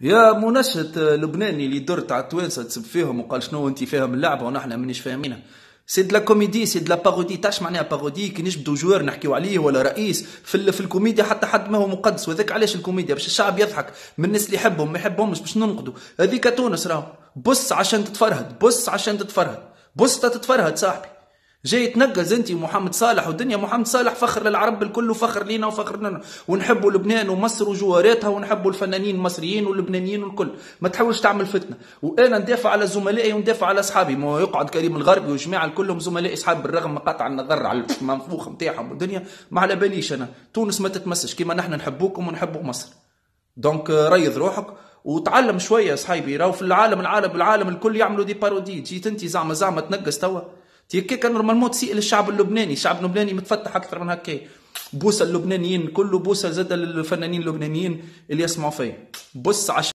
يا منشط لبناني اللي درت على التوانسة تسب فيهم وقال شنو انت فاهم اللعبة ونحن مانيش فاهمينها. c'est de la comédie c'est de la parodie تاش معناها parodie كي نجبدوا joueur نحكيو عليه ولا رئيس في, في الكوميديا حتى حد ما هو مقدس وذاك علاش الكوميديا باش الشعب يضحك من الناس اللي يحبهم ما يحبهمش باش ننقدوا هذيك تونس راهو بص عشان تتفرهد بص عشان تتفرهد بص تتفرهد صاحبي جاي تنقز انت ومحمد صالح والدنيا محمد صالح فخر للعرب الكل وفخر لينا وفخر لنا. ونحبوا لبنان ومصر وجواراتها ونحبوا الفنانين المصريين واللبنانيين والكل. ما تحاولش تعمل فتنة. وأنا ندافع على زملائي وندافع على أصحابي. ما يقعد كريم الغربي والجماعه كلهم زملائي اصحاب بالرغم من قطع النظر على المنفوخ نتاعهم والدنيا. ما على باليش أنا. تونس ما تتمسش كيما نحن نحبوكم ونحبوا مصر. donc ريض روحك وتعلم شوية صحيبي راهو في العالم العالم العالم الكل يعملوا des parodies. جيت انت زعما زعما تنقص توا. كان normalement تسيء للشعب اللبناني. الشعب اللبناني متفتح أكثر من هكا بوسة اللبنانيين كله بوسة زاد للفنانين اللبنانيين اللي يسمعوا فيا بص عش